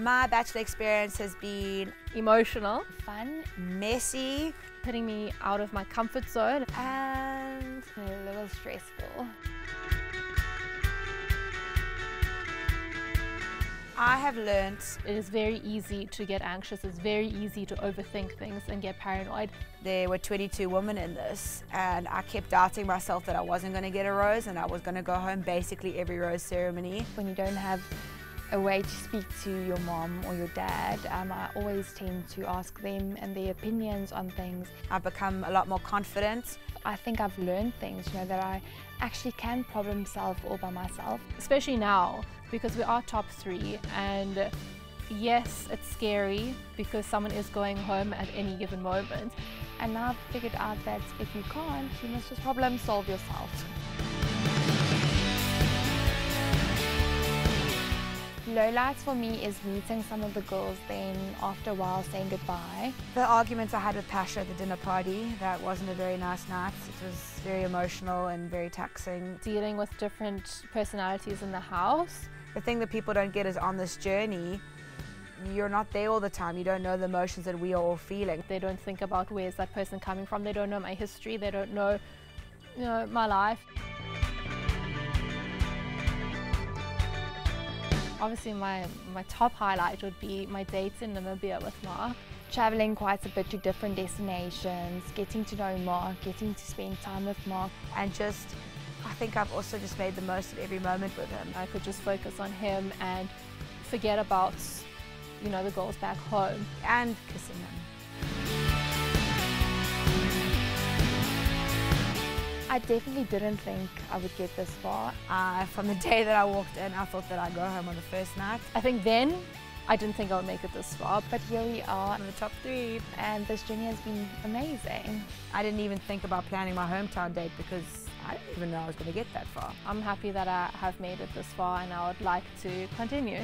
My bachelor experience has been Emotional, Fun messy, putting me out of my comfort zone. and and a little stressful. I have learnt It is very easy to get anxious. It's very easy to overthink things and get paranoid. there were 22 women in this, and I kept doubting myself that I wasn't going to get a rose and I was going to go home basically every rose ceremony. When you don't have a way to speak to your mom or your dad, um, I always tend to ask them and their opinions on things. I've become a lot more confident. I think I've learned things, you know, that I actually can problem solve all by myself. especially now because we are top three and yes it's scary because someone is going home at any given moment And now I've figured out that if you can't, you must just problem solve yourself. Lowlights for me is meeting some of the girls, then after a while saying goodbye. The arguments I had with Pasha at the dinner party, that wasn't a very nice night. It was very emotional and very taxing. dealing with different personalities in the house The thing that people don't get is on this journey, you're not there all the time. You don't know the emotions that we are all feeling. they don't think about where's that person coming from they don't know my history they don't know you know my life obviously my my top highlight would be my dates in namibia with Marc Traveling quite a bit to different destinations, getting to know Marc, getting to spend time with Marc. And just, I think I've also just made the most of every moment with him. i could just focus on him and forget about you know the girls back home And kissing him. I definitely didn't think I would get this far. Uh, from the day that I walked in, I thought that I'd go home on the first night. i think then i didn't think i would make it this far But here we are, in the top three. and this journey has been amazing. I didn't even think about planning my hometown date because I didn't even know I was going to get that far. i'm happy that i have made it this far and i would like to continue